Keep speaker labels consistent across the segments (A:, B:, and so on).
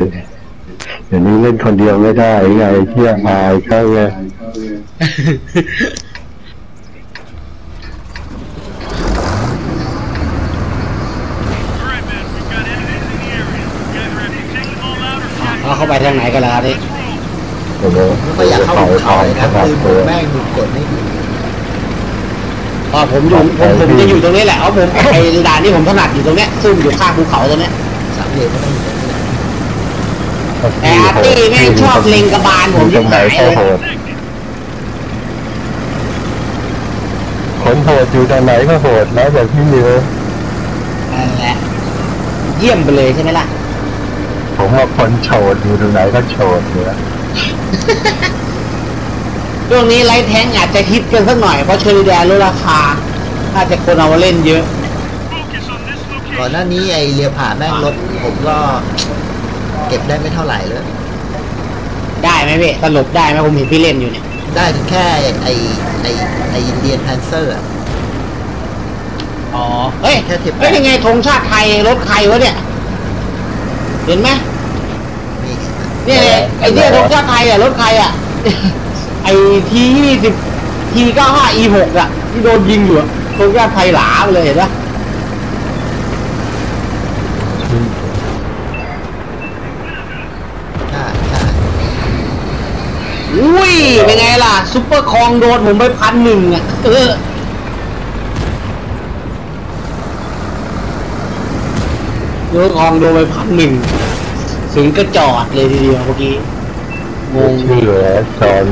A: เดี๋ยวนี้เล่นคนเดียวไม่ได้ไงเที่ยอายเขาไง
B: เขาเข้าไปทางไหนกันล่ะครับนี่
A: โอ้โห
C: ไม่ค่อยอยากเข้าภูเขาเลยนะปืนผมแม่งถูกกดไม่ถึง
B: อ๋อผมอยู่ผมผมจะอยู่ตรงนี้แหละเอาผมไอ้ด่านนี่ผมถนัดอยู่ตรงเนี้ยซึ่งอยู่ข้างภูเขาตรงเนี้ย
C: สามเหลี่ยมไม่ต้องอยู่ตรงนี้ แหละ
B: แต่อาร์ตี้แม่งชอบเล็งกระบาลผม
A: ตร
B: ยิ่
A: ง
B: ง
A: ไหน
B: หาย
A: ก็
B: เลย
A: โหดคนโหดอยู่ตรงไหนก็โหดแล้วแบบพี่นิว
B: นั่นแหละเยี่ยมไปเลยใช่ไหมล่ะ
A: ผมว่าคนโฉดอยู่ตรงไหนก็โฉดเนี่ย
B: ช่วงนี้ไลท์แทงอาจจะฮิตกันสักหน่อย เพราะเชอริแดนลดราคาน่าจะคนเอามาเล่นเยอะ
C: ก่อนหน้านี้ไอเรียผ่าแม่งรถผมก็ เก็บได้ไม่เท่าไหร่เลย
B: ได้ไหมพี่สรุปได้ไหมผมเห็นพี่เล่นอยู่เนี่ย
C: ได้ถึงแค่ไอไอไออินเดียนแพนเซอร์
B: อ๋อ เฮ้ย
C: แค่สิบแปด
B: เฮ้ยยังไงธงชาติไทยรถใครวะเนี่ย เห็นไหม
C: นี่
B: เนี่ยไอ้เนี่ยธงชาติไทยอะรถใครอะ ไอ้ T ยี่สิบ T เก้าห้า E หกอะ ที่โดนยิงอยู่อะธงชาติไทยหลาไปเลยเห็นปะ
C: ใช่ใช่
B: อุ้ย เป็นไงล่ะ Super Conq โดนผมไปพันหนึ่งอะเออ Super Conq โดนไปพันหนึ่งถึงก็จอดเลยทีเดียวเมื่อกี้งง
A: ชื่อเหลือจอน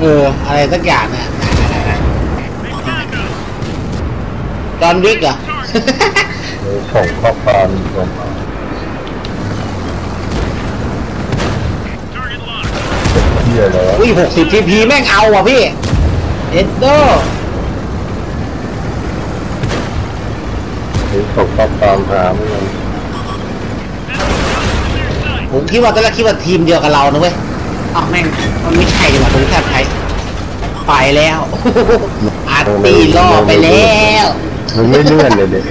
B: เออ อะไรสักอย่างเนี่ยจอห์นวิกเหรอ
A: ส่งข้อความส่งเที่ ยแล้ว
B: อุ้ยหกสิบทีพีแม่งเอาว่ะพี่ เอ็ดโด
A: ส่งข้อความหาไม่ยัง
B: ผมคิดว่าตอนแรกคิดว่าทีมเดียวกับเรานะเว้ยอ้าวแม่งมันไม่ใช่ดีกว่าตรงแทบไทยไปแล้วอาร์ตี้ล่อไปแล้ว
A: มันไม่เลื่อนเลยเด็ก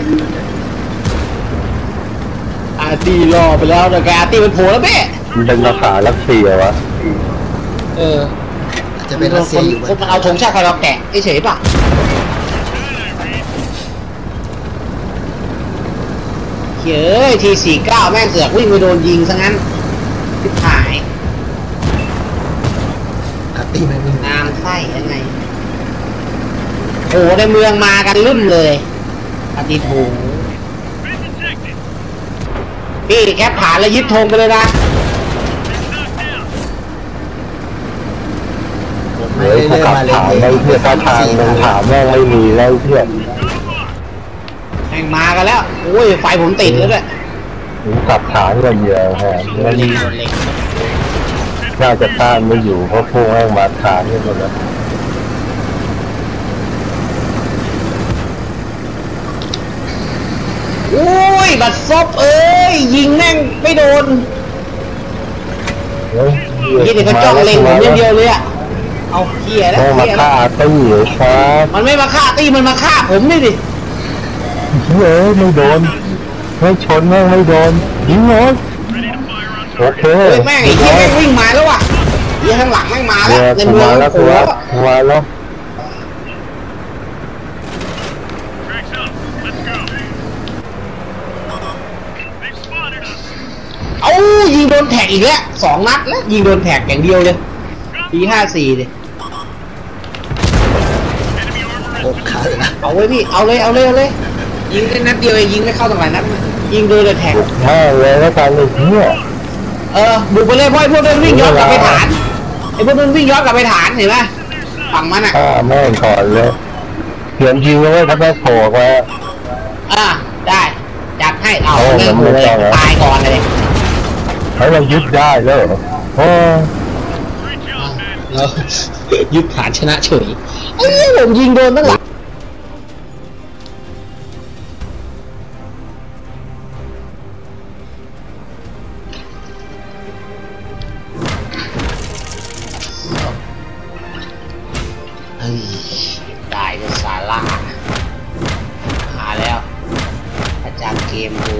B: อาร์ตี้ล่อไปแล้วแต่แกอาร์ตี้เป็นโผล่แล้วเบ้
A: มันเป็นภาษารัสเซียวะ
B: เออ
C: อาจจะเป็นรัสเซียอยู่
B: คนมันเอาธงชาติไทยเราแกะเฉยๆป่ะเฮ้ยทีสี่เก้าแม่งเสือกวิ่งไปโดนยิงซะงั้นทิบหาย
C: อาร์ตี้แม่งวิ่ง
B: น้ำไส้ยังไงโอ้ในเมืองมากันรุ่นเลยปฏิโถพี่แคปผ่านแล้วยึดธงไปเลยนะ
C: ไม่
A: เฮ้ย
C: ได้
A: ถ้า
C: เริ่ม
A: ขับ
C: มาเลย
A: ถามไม่เพื่อถ้าทางมันถามแม่งไม่มีแล้วเพื่อน
B: แม่งมากันแล้วโอ้ยไฟผมติดแล้วด้วย
A: ถึงขับถามกันเยอะแฮะมัน
B: เล็งเล็ง
A: น่าจะต้านไม่อยู่เพราะพวกแม่งมาถามกันหมดแล้ว
B: โอ้ยบัดซบเอ้ยยิงแม่งไม่โดน
A: เฮ้ย
B: ยี่เด็กเขาจ้องเล็งผมอย่างเดียวเลยอะ เอาเขี่ยแล้ว
A: แม่งมา
B: เขี่ยแล้
A: ฆ่าวตี้เหรอครับ
B: มันไม่มาฆ่าตีมันมาฆ่าผมนี่ดิ
A: เฮ้ยไม่โดนไม่ชนแม่งไม่โดนยิงเลยโอเค
B: เฮ้ยแม่งไอ้เหี้ยแม่งวิ่งมาแล้วว่ะเหี้ยข้างหลังแม่งมาแล้วใน
A: เนี่ย
B: เมือง
A: มาแล้ว
B: โอ้โห
A: มาแล้ว
B: เอายิงโดนแท็กอีกแล้วสองนัดแล้วยิงโดนแท็กอย่างเดียวเลยปีห้าสี่ดิ
C: โอ้ขาเลย
B: เอาไว้พี่ เอาเลยเอาเลยเอาเลย ยิงแค่นัดเดียวเองยิงไม่เข้าตรงไหนนัดนะยิงโดนแต่แท็ก
A: แม่งเลยแล้วกันเลยเนี่ย
B: เออบุกไปเลยเพราะไอ้พวกนั้นวิ่งย้อนกลับไปฐานไอ้พวกนั้นวิ่งย้อนกลับไปฐานเห็นไหมฝั่งมันอะ
A: ฆ่าแม่งก่อนเลยเขียนยิงเอาไว้ถ้าแม่งโผล่มา
B: อ่าได้จัดให้เอา
A: โอ้
B: แม่ง
A: มัน
B: เล
A: ไม่
B: ย
A: ต้องเหรอ
B: ตายก่อนเลย
A: ให้เรายึดได้แล้วเหรอโอ้
B: แล้วยึดฐานชนะเฉยเอ้ยผมยิงโดนตั้งหลาย จากเกมดู